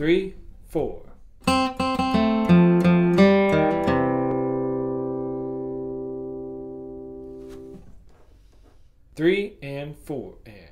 three, four. Three and four and